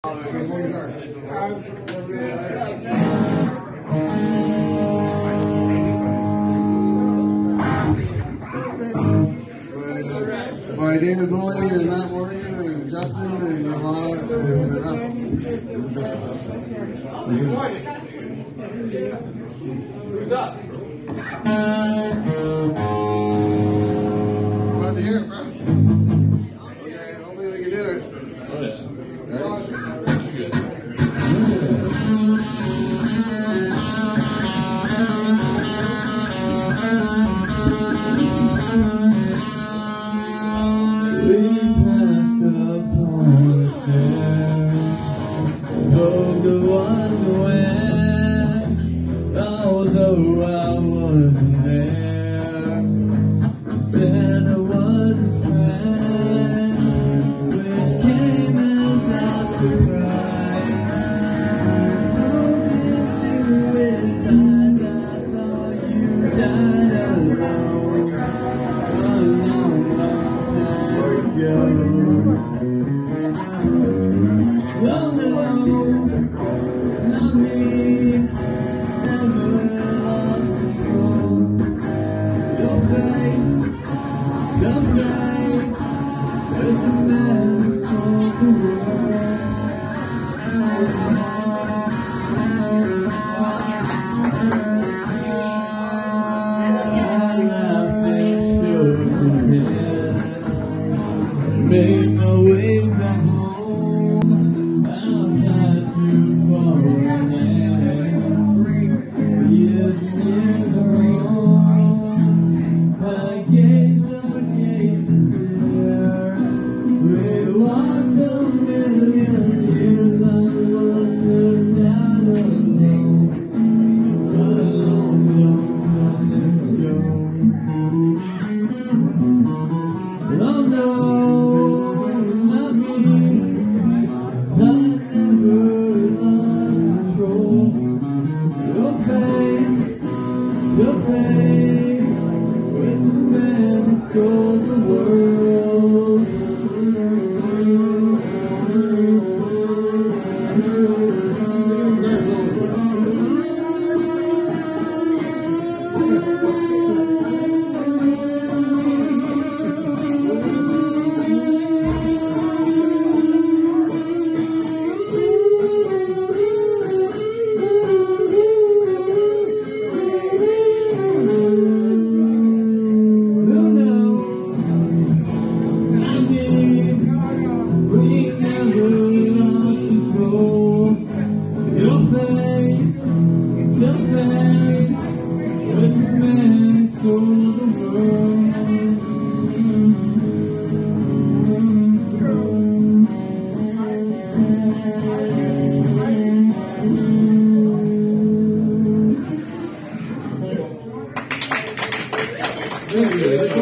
By David Bowie and Matt Morgan and Justin and Nirvana and us. Who's up? Was no end, although I wasn't there. Was a friend, which came as a surprise. I thought you died your face, with the man who sold the Oh We never lost control. Your face, face. Thank you. Get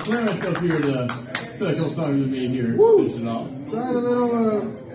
Clarence up here to special song to me here. Woo. Finish it. Try the little, uh,